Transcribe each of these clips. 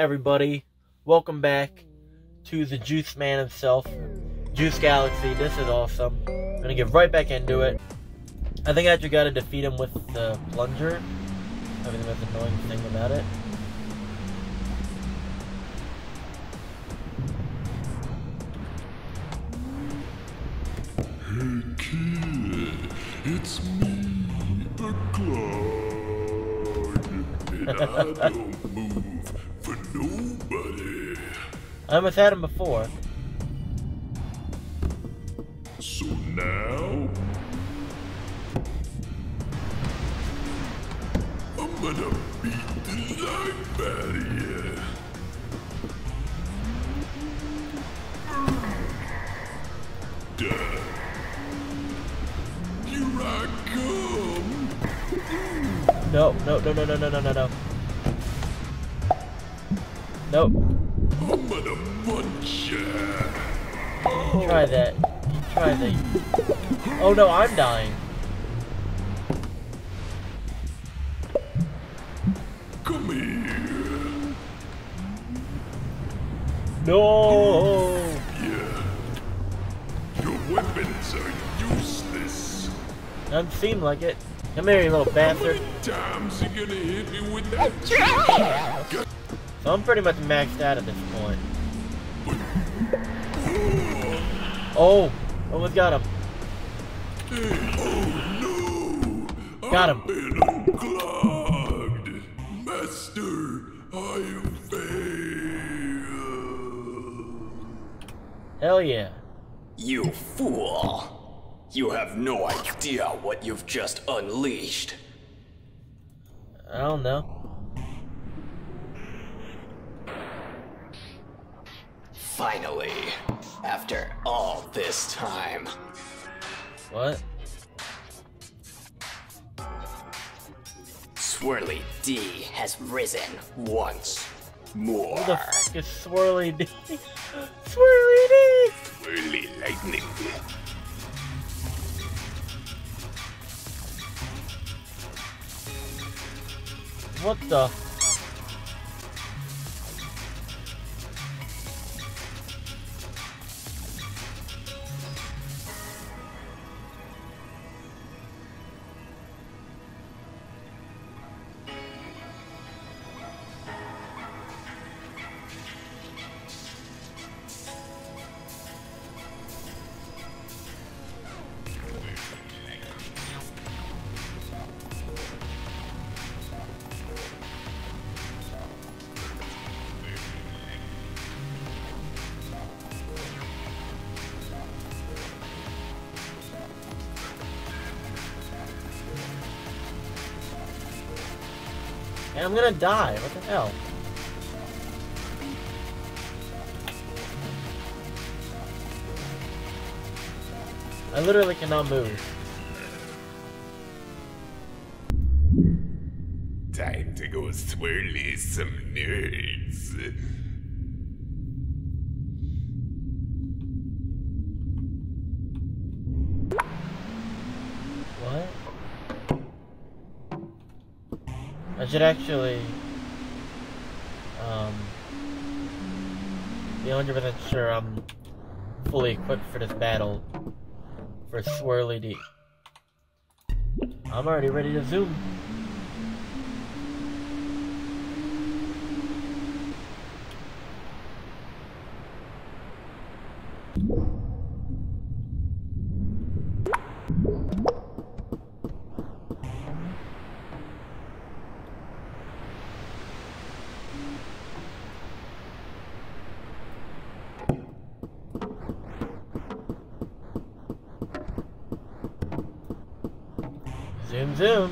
everybody? Welcome back to the Juice Man himself, Juice Galaxy. This is awesome. I'm gonna get right back into it. I think I actually gotta defeat him with the plunger. I think that's the annoying thing about it. Hey kid, it's me, the Clog, and I don't move Nobody. I'm with Adam before. So now... I'm gonna beat the life barrier. of you. Done. Here I come. No, no, no, no, no, no, no, no. Nope. I'm gonna punch ya. Try that. Try that. Oh no, I'm dying. Come here. No. Yeah. Your weapons are useless. Doesn't seem like it. Come here, you little How bastard. many times you gonna hit me with that? So I'm pretty much maxed out at this point. Oh, almost got him. Oh no! Got him. I've been unclogged. Master, I failed. Hell yeah. You fool! You have no idea what you've just unleashed. I don't know. Finally, after all this time. What? Swirly D has risen once more. Who the fuck is Swirly D? Swirly D! Early lightning. What the? And I'm gonna die. What the hell? I literally cannot move. Time to go swirly some should actually um be 100% sure I'm fully equipped for this battle for Swirly D. I'm already ready to zoom. Zoom zoom.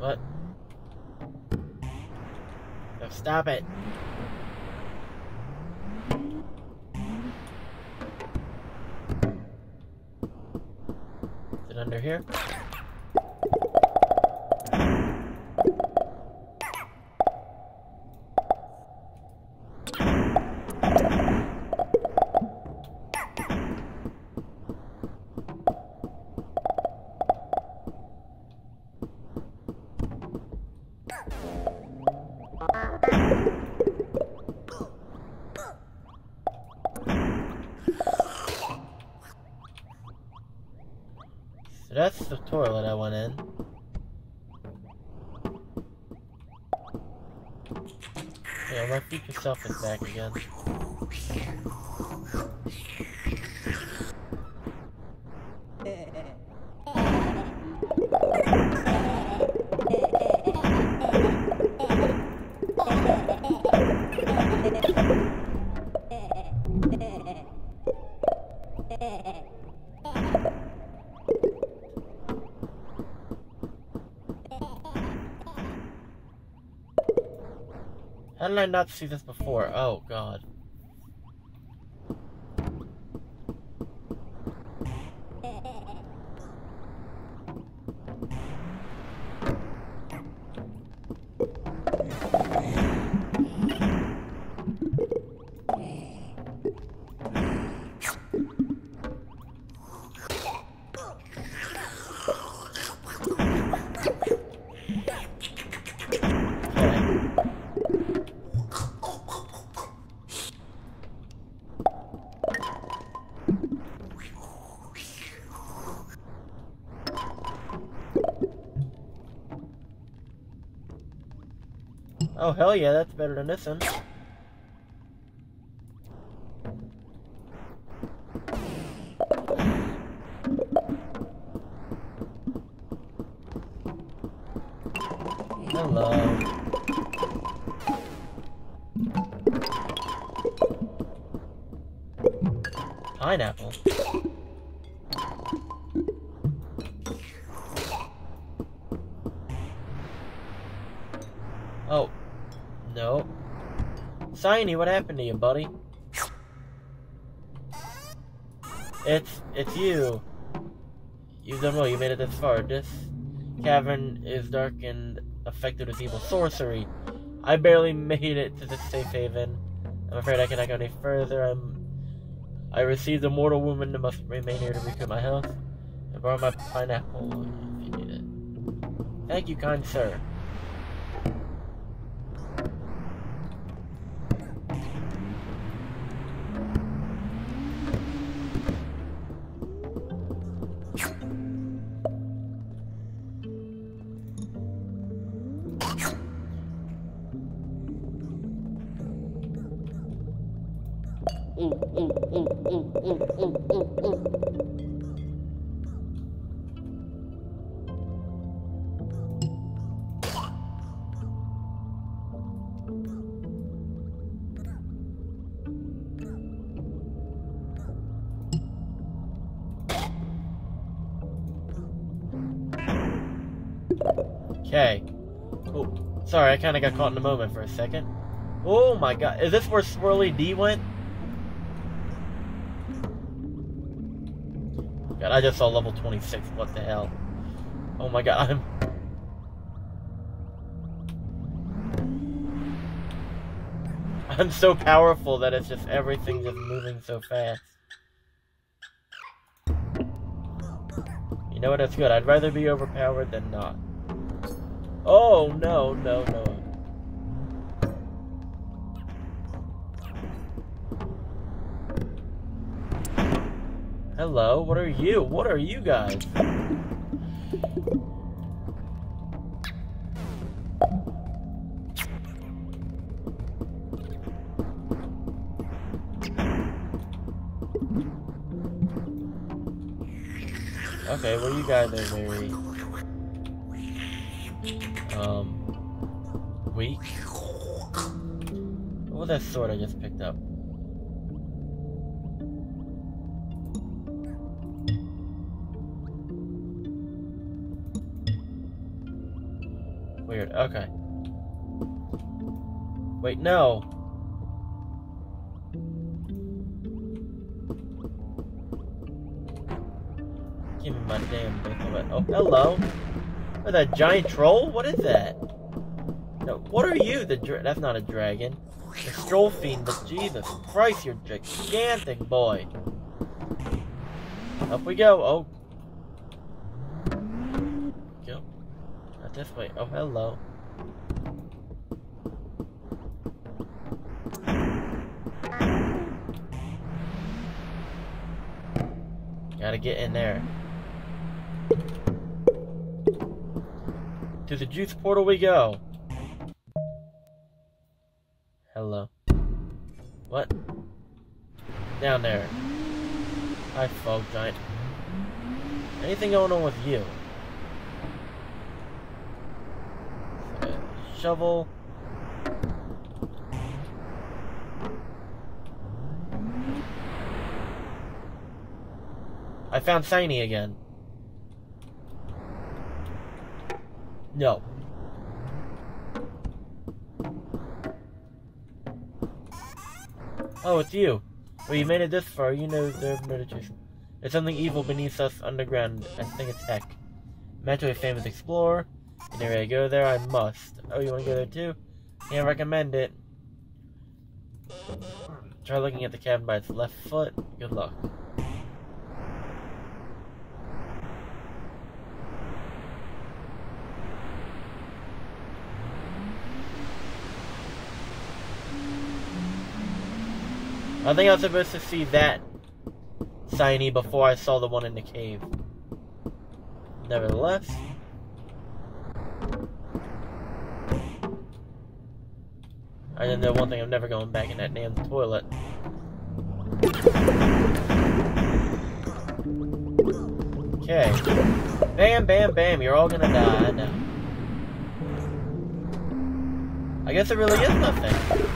What? No, stop it. Is it under here? The toilet I went in. Yeah, my future self is back again. Did I not see this before? Oh, God. Oh, hell yeah, that's better than this one. Hello. Pineapple. Oh, no. Signy, what happened to you, buddy? It's it's you. You've done well. You made it this far. This cavern is dark and affected with evil sorcery. I barely made it to the safe haven. I'm afraid I cannot go any further. I'm. I received a mortal wound and must remain here to recoup my health. And borrow my pineapple if you need it. Thank you, kind sir. Okay. Oh, sorry, I kind of got caught in the moment for a second. Oh my god, is this where Swirly D went? God, I just saw level 26. What the hell? Oh my god, I'm. I'm so powerful that it's just everything just moving so fast. You know what? That's good. I'd rather be overpowered than not. Oh, no, no, no. Hello, what are you? What are you guys? Okay, well you guys are um weak. Well that sword I just picked up. Weird, okay. Wait, no. Give me my damn book. Oh, hello. That giant troll? What is that? No, what are you? The That's not a dragon. The troll fiend, but Jesus Christ, you're gigantic, boy. Up we go. Oh. Go. Not this way. Oh, hello. Gotta get in there. To the juice portal we go. Hello. What? Down there. Hi, fog giant. Anything going on with you? Uh, shovel. I found Shiny again. No. Oh, it's you. Well, you made it this far. You know the meditation. There's something evil beneath us underground. I think it's heck. Met a famous explorer. You never ready to go there? I must. Oh, you want to go there too? Can't recommend it. Try looking at the cabin by its left foot. Good luck. I think I was supposed to see that shiny before I saw the one in the cave. Nevertheless. I didn't know one thing, I'm never going back in that damn toilet. Okay. Bam, bam, bam, you're all gonna die, I. I guess it really is nothing.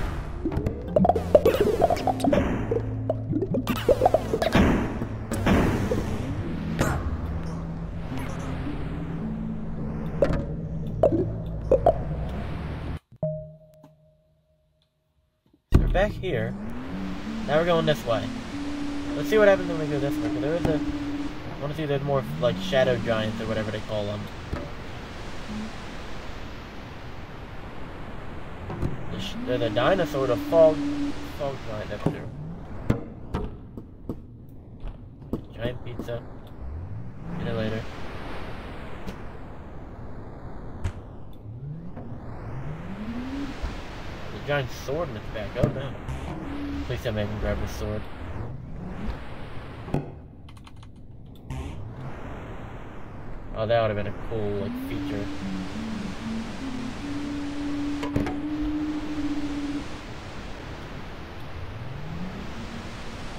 Back here. Now we're going this way. Let's see what happens when we go this way. 'cause There is a. I want to see there's more like shadow giants or whatever they call them. There's a dinosaur, the fog, fog giant up there. Giant pizza. Get it later. There's a giant sword in its back. Oh no. Please tell me I can grab the sword. Oh, that would have been a cool like feature.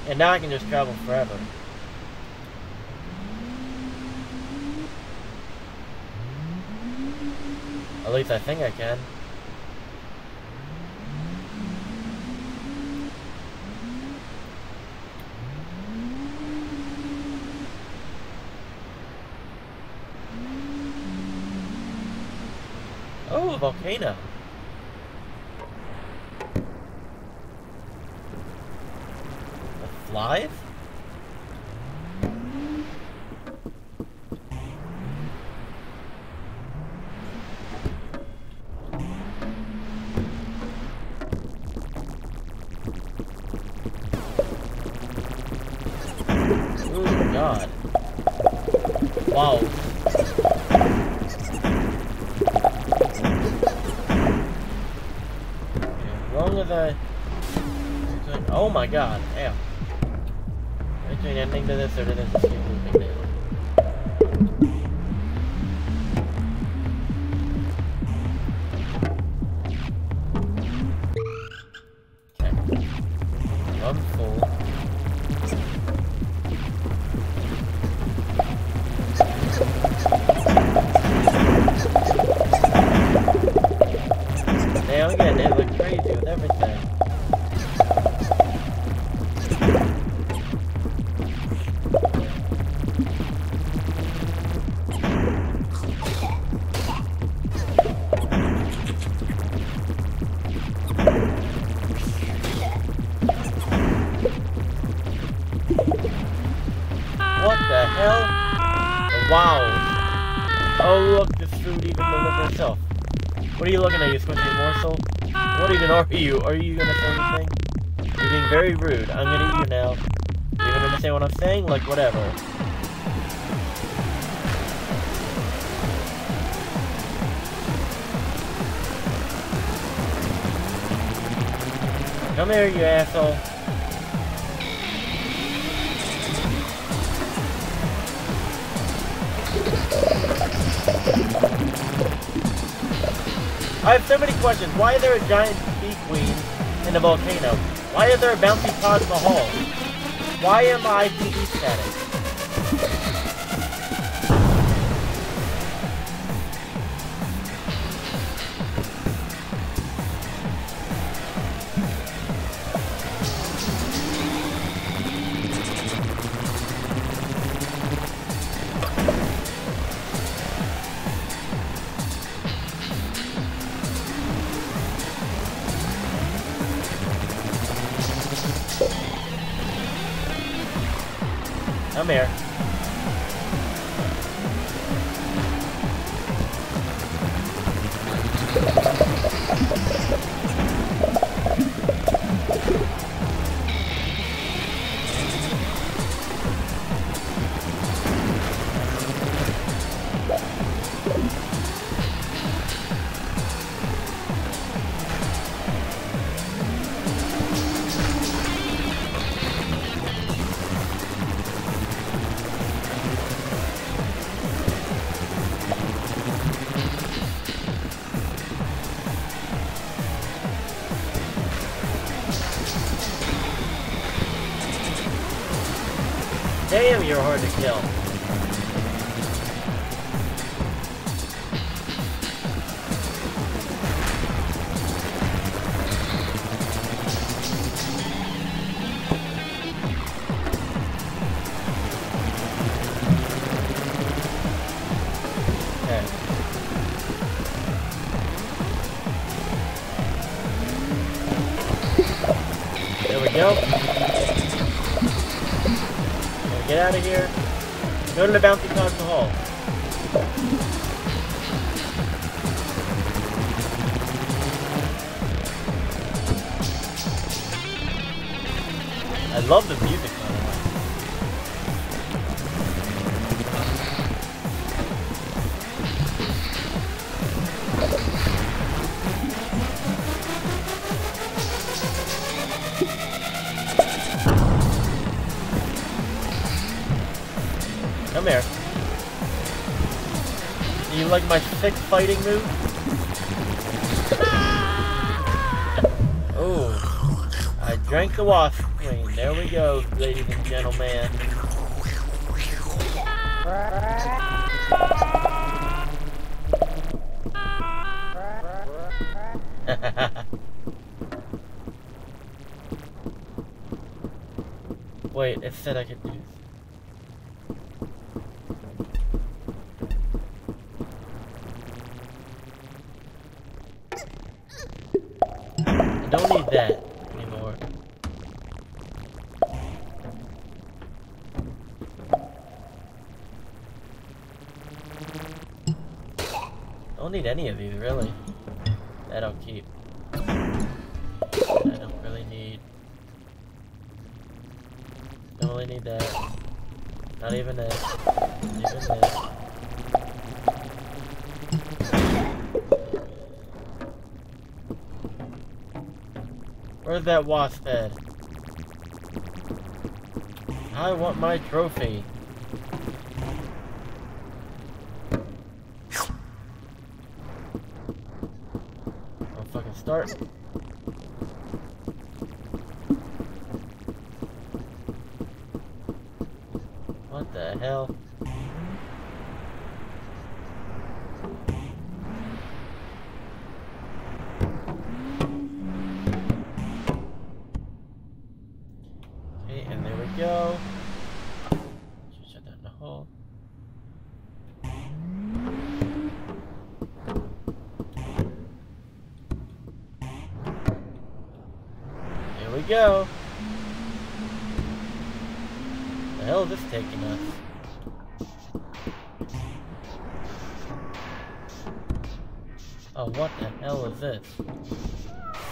And now I can just travel forever. At least I think I can. Oh, a volcano. A flies? you, are you gonna say anything? You're being very rude. I'm gonna eat you now. You're gonna understand what I'm saying? Like, whatever. Come here, you asshole. I have so many questions. Why is there a giant in a volcano? Why is there a bouncy Taj Mahal? Why am I TV static? You're hard to kill. There we go. Out of here. Go to the Bouncy castle hall. I love the music fighting move? Oh, I drank the wasp queen. There we go, ladies and gentlemen. Wait, it said I could do. Any of these, really. That I'll keep. I don't really need. Don't really need that. Not even this. Not even this. Where's that wasp head? I want my trophy. I'll fucking start. What the hell?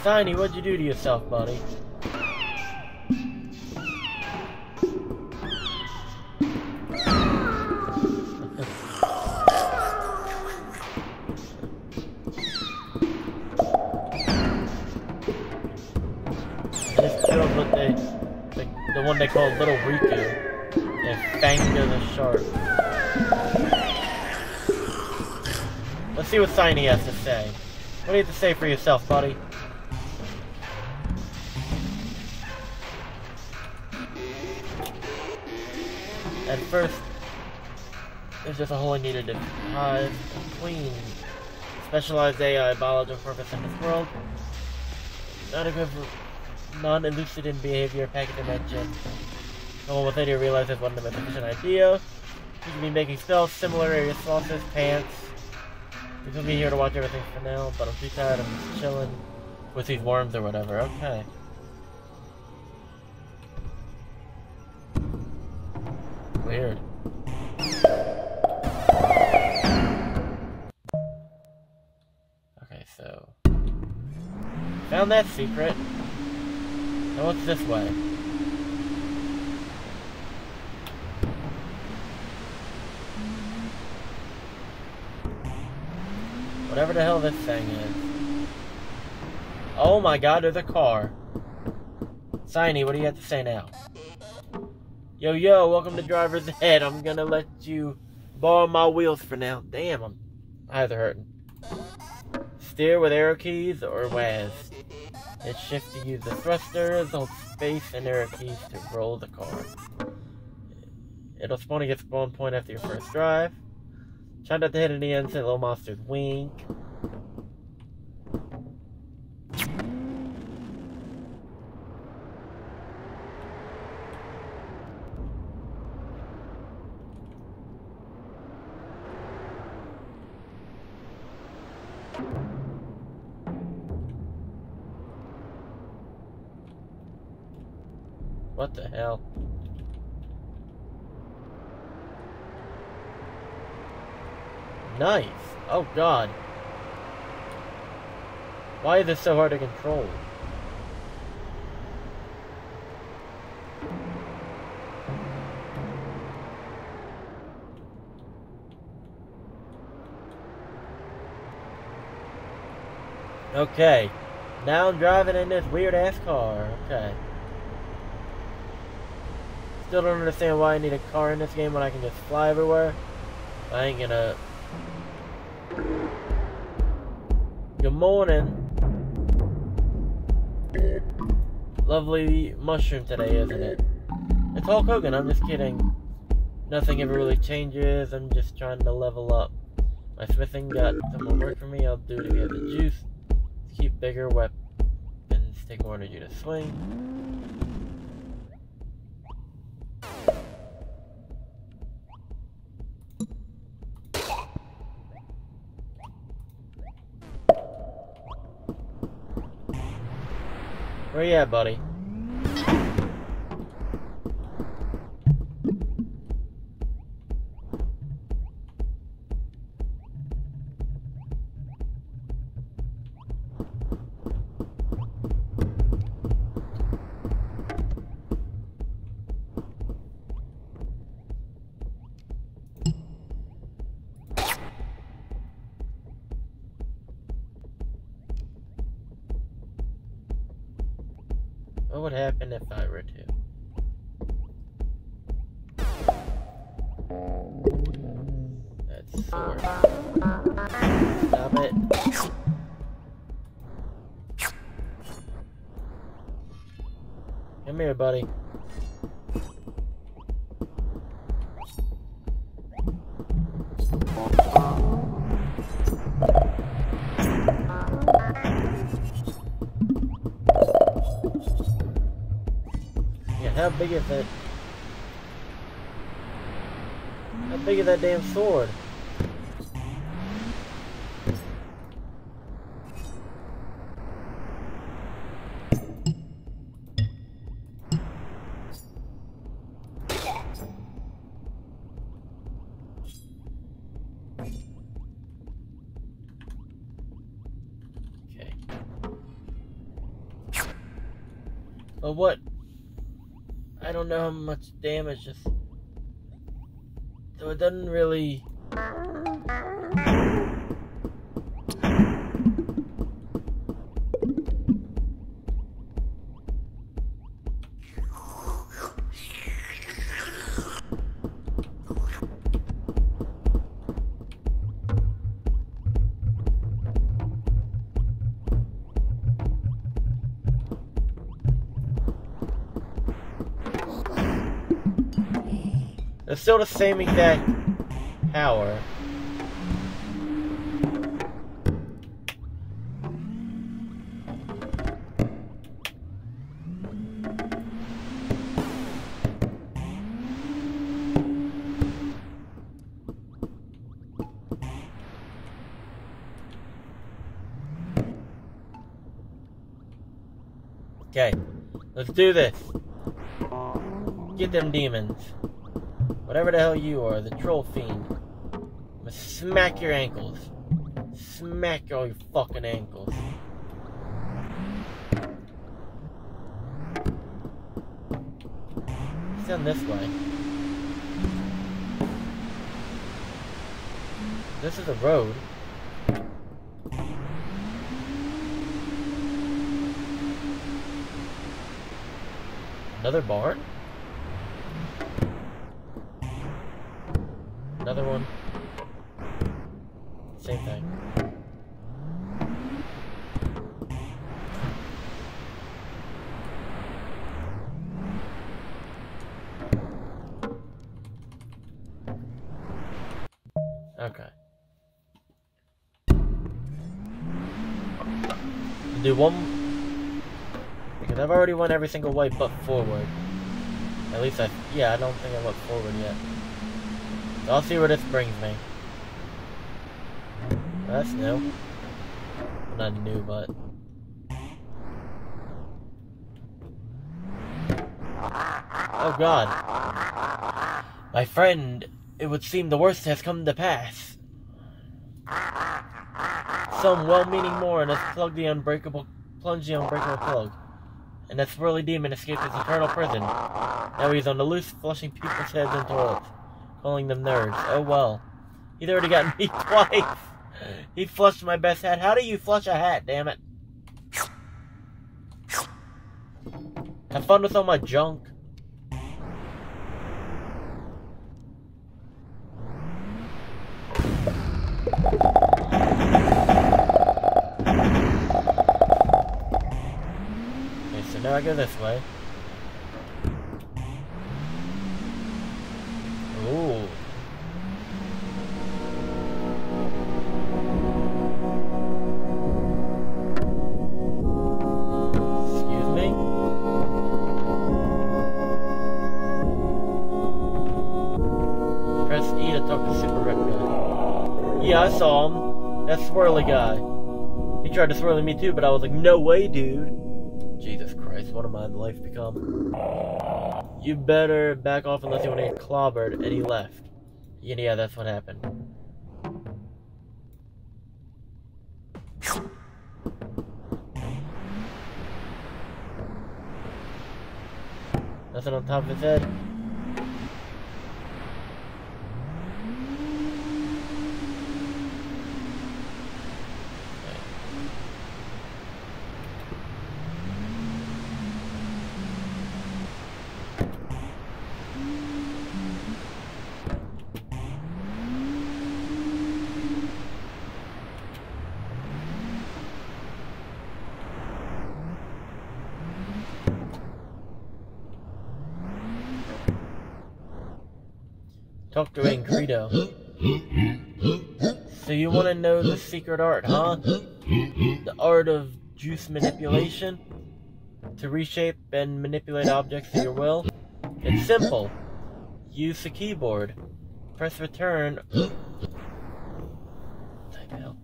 Tiny, what'd you do to yourself, buddy? One they call Little Riku. And Fangio the Shark. Let's see what Signy has to say. What do you have to say for yourself, buddy? First, there's just a hole uh, I needed to hive clean. Specialized AI biological purpose in this world. Not a good, non-elucidant behavior packet dimension. No one with any realizes what an efficient idea. You can be making spells similar to your sauces, pants. You can be here to watch everything for now, but I'm too tired. I'm chilling with these worms or whatever. Okay. Weird. Okay, so found that secret. Now what's this way? Whatever the hell this thing is. Oh my god, there's a car. Signy, what do you have to say now? Yo, yo, welcome to Driver's Ed. I'm gonna let you borrow my wheels for now. Damn, I'm are hurting. Steer with arrow keys or WAS. Hit shift to use the thrusters, hold space and arrow keys to roll the car. It'll spawn against spawn point after your first drive. Try not to hit any innocent little monsters. Wink. What the hell? Knife! Oh god. Why is this so hard to control? Okay. Now I'm driving in this weird ass car. Okay. Still don't understand why I need a car in this game when I can just fly everywhere. I ain't gonna Good morning. Lovely mushroom today, isn't it? It's Hulk Hogan, I'm just kidding. Nothing ever really changes, I'm just trying to level up. My smithing got some more work for me, I'll do to get the juice. Keep bigger weapons, take more energy to swing. Where you at, buddy? Sword. Stop it. Come here, buddy. Yeah, how big is that? How big is that damn sword? Much damage just. So it doesn't really. It's still the same exact power. Okay, let's do this. Get them demons. Whatever the hell you are, the troll fiend. I'm gonna smack your ankles. Smack all your fucking ankles. It's down this way. This is a road. Another barn? Went every single way but forward. At least I yeah, I don't think I went forward yet. So I'll see where this brings me. That's new. Well, not new, but. Oh god. My friend, it would seem the worst has come to pass. Some well-meaning Morin has plugged the unbreakable, plunged the unbreakable plug, and that swirly demon escaped his eternal prison. Now he's on the loose, flushing people's heads and toilets calling them nerds. Oh well. He'd already gotten me twice. He flushed my best hat. How do you flush a hat, damn it? Have fun with all my junk. I go this way. Ooh. E. Yeah, I saw him. That swirly guy. He tried to swirly me too, but I was like, no way, dude. What I in life become? You better back off unless you want to get clobbered, and he left. Yeah, yeah, that's what happened. Nothing on top of his head. To Angredo. So you want to know the secret art, huh? The art of juice manipulation? To reshape and manipulate objects to your will? It's simple. Use the keyboard. Press return. Type L.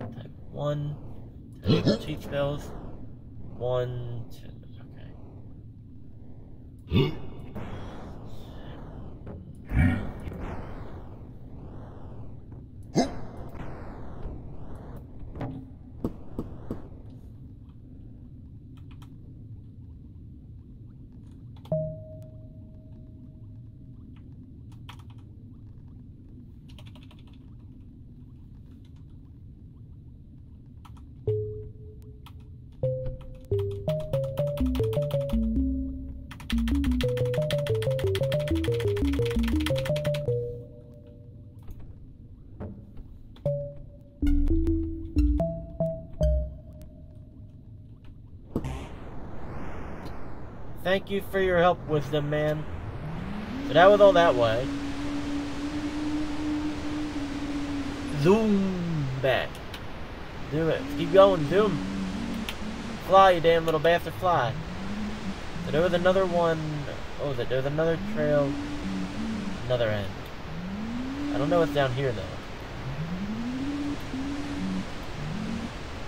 Type 1. Type cheat spells. 1, 2. Okay. Thank you for your help, with them, Man. But that was all that way. Zoom back. Do it. Keep going. Zoom. Fly, you damn little bastard, fly. So there was another one. Oh, was? There was another trail. Another end. I don't know what's down here, though.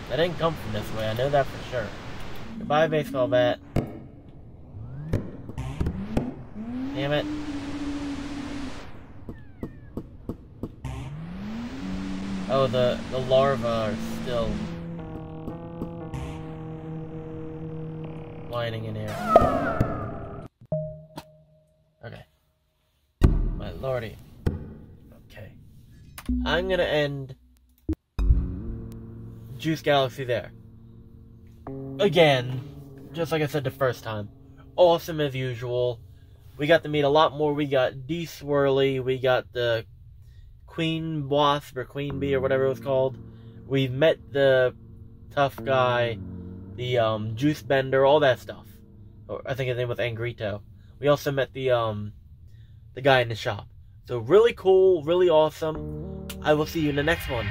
That didn't come from this way. I know that for sure. Goodbye, baseball bat. Damn it. Oh, the, the larvae are still lining in here. Okay. My lordy. Okay. I'm gonna end Juice Galaxy there. Again, just like I said the first time. Awesome as usual. We got to meet a lot more. We got D Swirly, we got the Queen Wasp or Queen Bee or whatever it was called. We met the tough guy, the um, Juice Bender, all that stuff. Or I think his name was Angrito. We also met the um, the guy in the shop. So really cool, really awesome. I will see you in the next one.